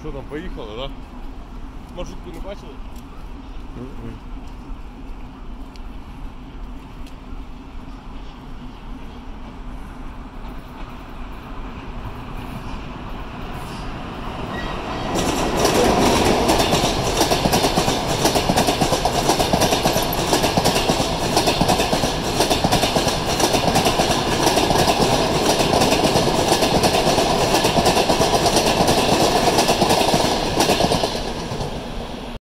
Що там, поїхали, так? Да? Маршрутку не бачили? Мгм.